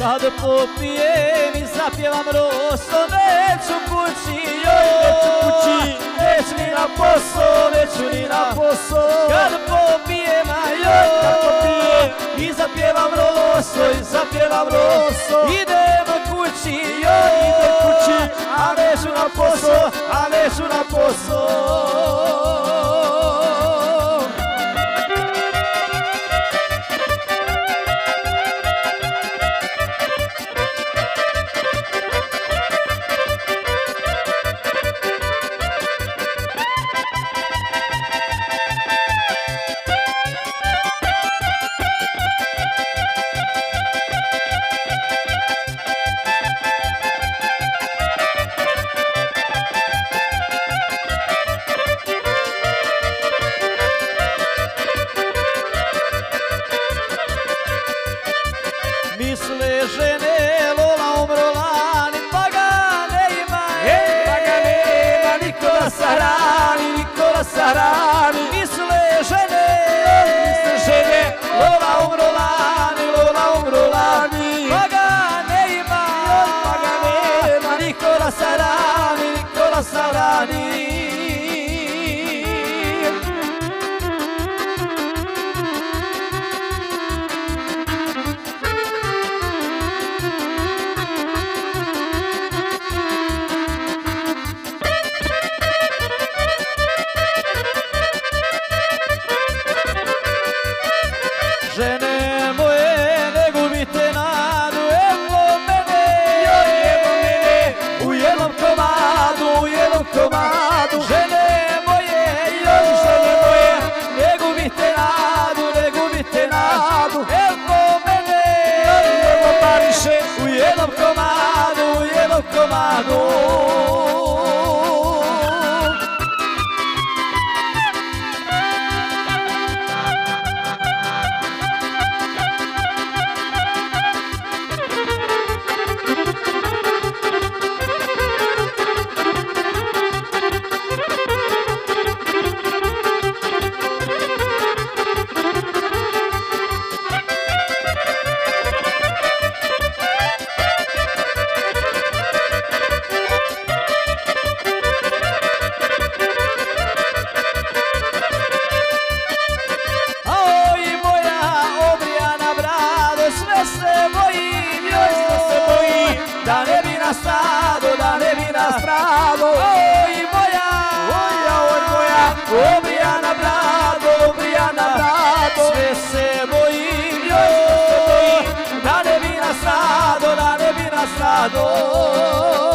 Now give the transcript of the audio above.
Kad popijem i zapjevam rosto Neću kući, joj, neću kući. Neću ni na posao, neću ni na posao. Kad popijem, a joj, kad popijem. I zapjevam rosto, i zapjevam rosto. Idemo kući, joj, idem kući. A neću na posao, a neću na posao sarani, niko da sarani Misle žene, misle žene Lola umrolani, Lola umrolani Pa ga ne ima, pa ga nema Niko da sarani, niko da sarani sve se bojim, joj da ne bi nastado, da ne bi nastado.